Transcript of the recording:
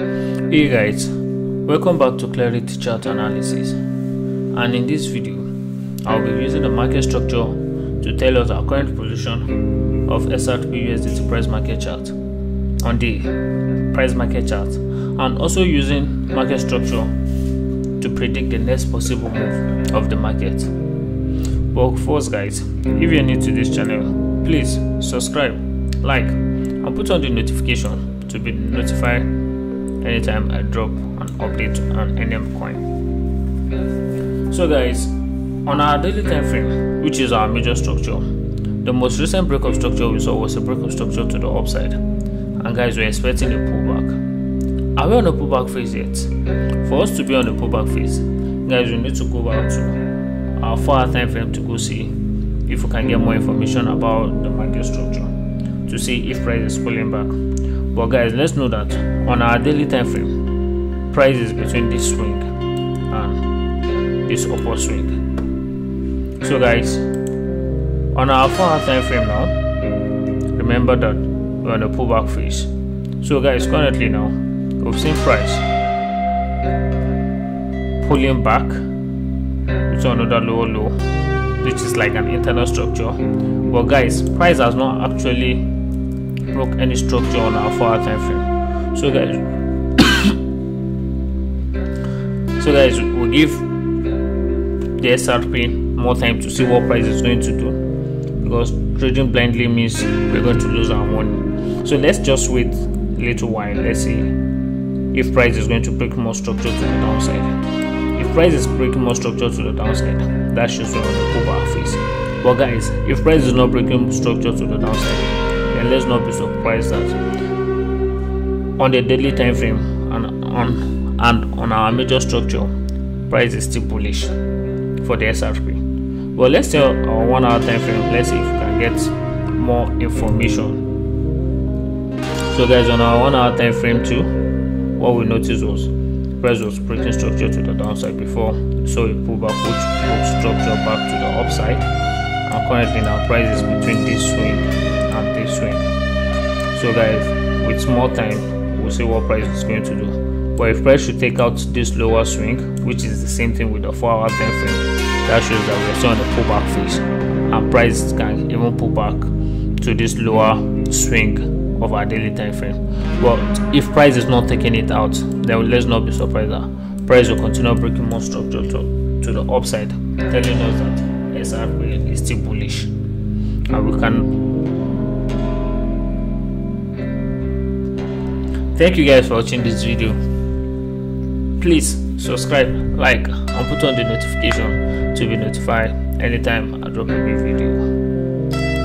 Hey guys, welcome back to Clarity Chart Analysis and in this video I'll be using the market structure to tell us our current position of XRP USDT price market chart on the price market chart and also using market structure to predict the next possible move of the market. But first guys, if you're new to this channel, please subscribe, like and put on the notification to be notified anytime I drop an update on NM coin. So guys, on our daily time frame, which is our major structure, the most recent break of structure we saw was a break of structure to the upside. And guys, we're expecting a pullback. Are we on a pullback phase yet? For us to be on the pullback phase, guys, we need to go back to our 4 hour time frame to go see if we can get more information about the market structure to see if price is pulling back but guys let's know that on our daily time frame price is between this swing and this upward swing. So guys on our 4 hour time frame now remember that we're on a pullback phase. So guys currently now we've seen price pulling back to another lower low which is like an internal structure. But guys price has not actually broke any structure on our 4 hour time frame. So guys so guys we'll give the XRP more time to see what price is going to do. Because trading blindly means we're going to lose our money. So let's just wait a little while. Let's see if price is going to break more structure to the downside. If price is breaking more structure to the downside that should we're on the pullback phase but guys if price is not breaking structure to the downside then let's not be surprised that on the daily time frame and on and on our major structure price is still bullish for the XRP but let's tell our uh, one hour time frame let's see if we can get more information. So guys on our one hour time frame too what we noticed was price was breaking structure to the downside before so it pulled back which pulled structure back to the upside. And currently now price is between this swing and this swing. So guys with more time we'll see what price is going to do. But if price should take out this lower swing which is the same thing with the 4 hour time frame that shows that we're still on the pullback phase. And price can even pull back to this lower swing of our daily time frame. But if price is not taking it out then let's not be surprised that price will continue breaking more structure to, to the upside telling us that XRP is still bullish. And we can thank you guys for watching this video. Please subscribe like and put on the notification to be notified anytime i drop a new video